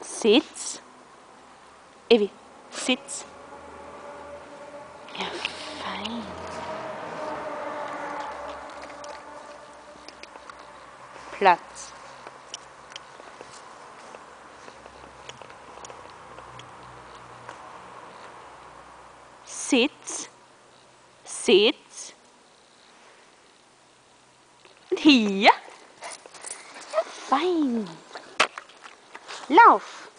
Sitz. Evi, Sitz. Ja, fein. Platz. Sitz. Sitz. Hier. Ja, fein. Lauf!